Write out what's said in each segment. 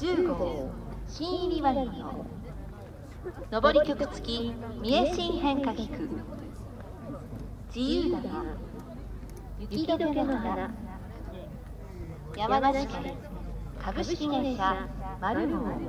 10号新入りワゴンの上り曲付き三重新変化菊自由だな雪解けの花山梨県株式会社丸ルモン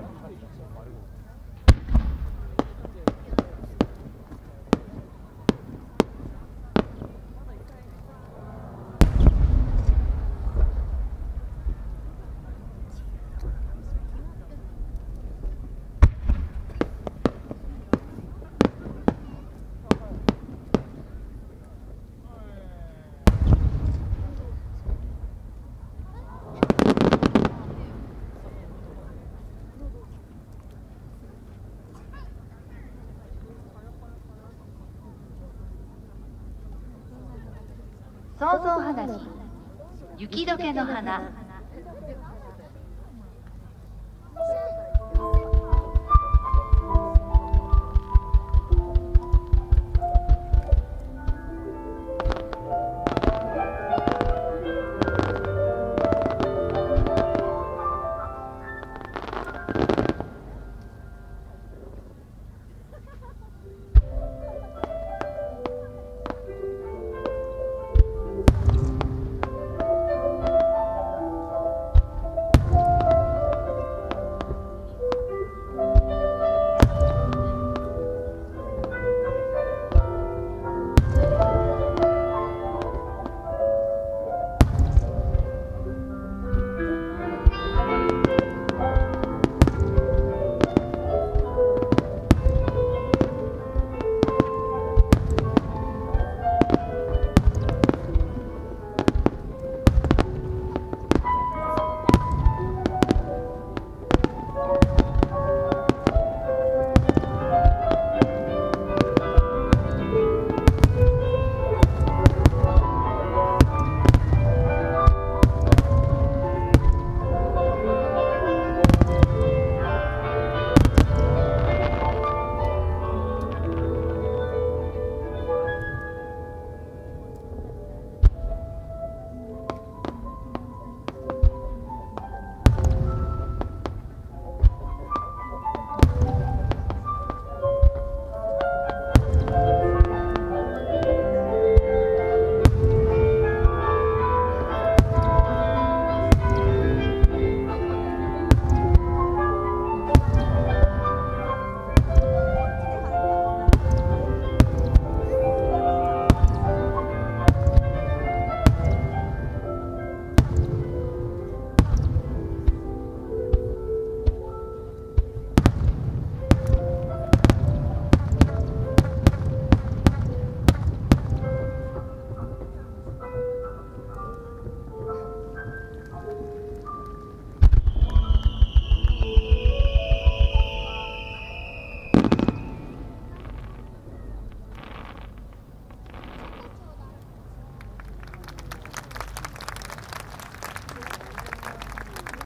想像花火雪解けの花。